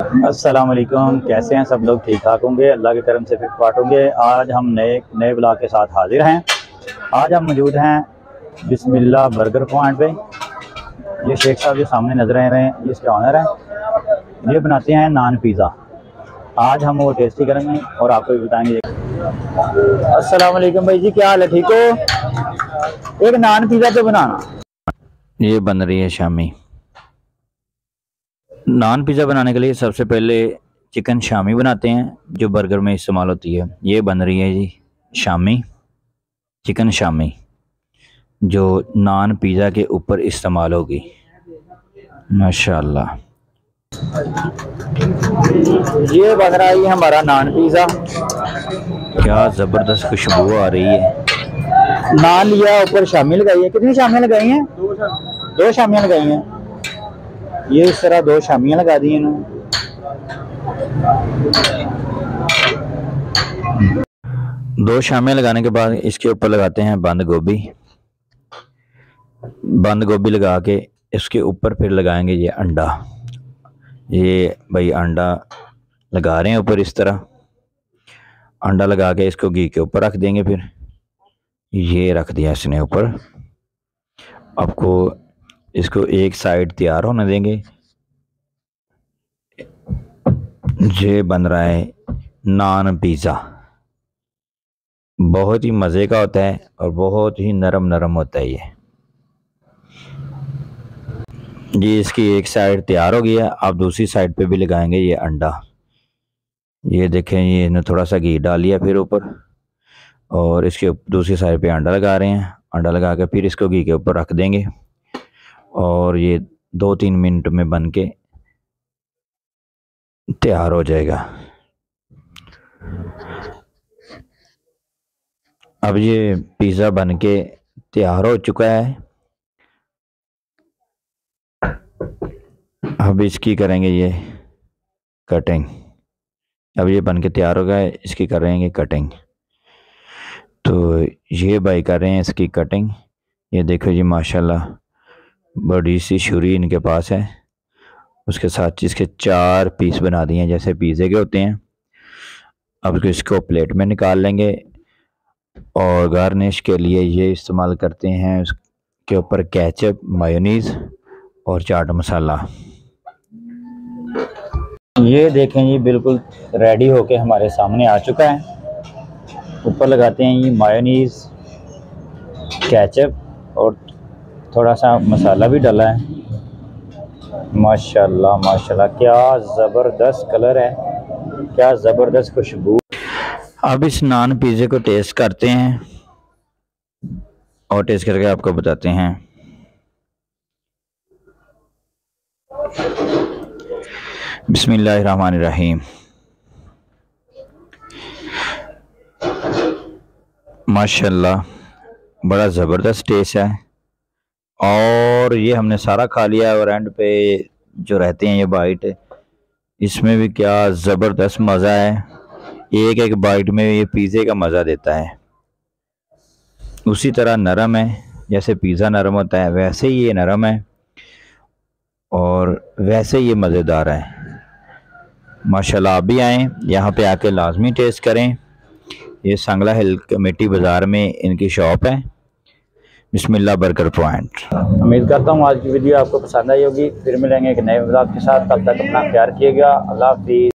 अस्सलाम वालेकुम कैसे हैं सब लोग? ठीक ठाक होंगे? अल्लाह के करम से फाट होंगे। आज हम नए नए ब्लॉग के साथ हाजिर हैं। आज हम मौजूद हैं बिस्मिल्लाह बर्गर पॉइंट पे। ये शेख साहब जो सामने नज़र आ रहे हैं इसके ऑनर हैं। ये बनाते हैं नान पिज़्ज़ा। आज हम वो टेस्टी करेंगे और आपको भी बताएँगे। अस्सलाम वालेकुम भाई जी, क्या हाल है? ठीक हो? एक नान पिज़्ज़ा तो बनाना। ये बन रही है शामी। नान पिज़्ज़ा बनाने के लिए सबसे पहले चिकन शामी बनाते हैं, जो बर्गर में इस्तेमाल होती है। ये बन रही है जी शामी, चिकन शामी, जो नान पिज़्ज़ा के ऊपर इस्तेमाल होगी। माशाल्लाह। ये बन रहा है हमारा नान पिज़्ज़ा। क्या ज़बरदस्त खुशबू आ रही है। नान लिया, ऊपर शामी लगाई है। कितनी शामियाँ लगाई हैं? दो शामियाँ लगाई हैं। ये इस तरह दो शामियाँ लगा दी इन्होंने। दो शामियाँ लगाने के बाद इसके ऊपर लगाते हैं बंद गोभी। बंद गोभी लगा के इसके ऊपर फिर लगाएँगे ये अंडा। ये भाई अंडा लगा रहे हैं ऊपर इस तरह। अंडा लगा के इसको घी के ऊपर रख देंगे फिर। ये रख दिया इसने ऊपर। आपको इसको एक साइड तैयार होने देंगे। ये बन रहा है नान पिज़्ज़ा। बहुत ही मज़े का होता है और बहुत ही नरम नरम होता है ये। ये इसकी एक साइड तैयार हो गई है आप दूसरी साइड पे भी लगाएँगे ये अंडा। ये देखें, ये इन्हें थोड़ा सा घी डाल लिया फिर ऊपर। और इसके दूसरी साइड पे अंडा लगा रहे हैं। अंडा लगा के फिर इसको घी के ऊपर रख देंगे। और ये दो तीन मिनट में बन के तैयार हो जाएगा। अब ये पिज़्ज़ा बन के तैयार हो चुका है। अब इसकी करेंगे ये कटिंग। अब ये बन के तैयार हो गया है इसकी करेंगे कटिंग। तो ये भाई कर रहे हैं इसकी कटिंग। ये देखो जी, माशाल्लाह। बड़ी सी छुरी इनके पास है। उसके साथ इसके चार पीस बना दिए हैं, जैसे पिज़्ज़े के होते हैं। अब इसको प्लेट में निकाल लेंगे और गार्निश के लिए ये इस्तेमाल करते हैं उसके ऊपर कैचअप मायोनीज़ और चाट मसाला। ये देखें जी बिल्कुल रेडी होके हमारे सामने आ चुका है। ऊपर लगाते हैं ये मायोनीज़, केचप और थोड़ा सा मसाला भी डाला है। माशाल्लाह माशाल्लाह, क्या ज़बरदस्त कलर है। क्या ज़बरदस्त खुशबू। अब इस नान पिज़्ज़े को टेस्ट करते हैं और टेस्ट करके आपको बताते हैं। बिस्मिल्लाहिर्रहमानिर्रहीम। माशाल्लाह, बड़ा ज़बरदस्त टेस्ट है। और ये हमने सारा खा लिया है और एंड पे जो रहते हैं ये बाइट इसमें भी क्या ज़बरदस्त मज़ा है। एक एक बाइट में ये पिज़्ज़े का मज़ा देता है। उसी तरह नरम है, जैसे पिज़्ज़ा नरम होता है, वैसे ही ये नरम है और वैसे ये मज़ेदार है। माशाल्लाह आप भी आएँ, यहाँ पे आके लाजमी टेस्ट करें। ये संगला हिल कमेटी बाज़ार में इनकी शॉप है। Bismillah burger point. उम्मीद करता हूँ आज की वीडियो आपको पसंद आई होगी। फिर मिलेंगे एक नए ब्लॉग के साथ। तब तक अपना प्यार किएगा। अल्लाह हाफिज़।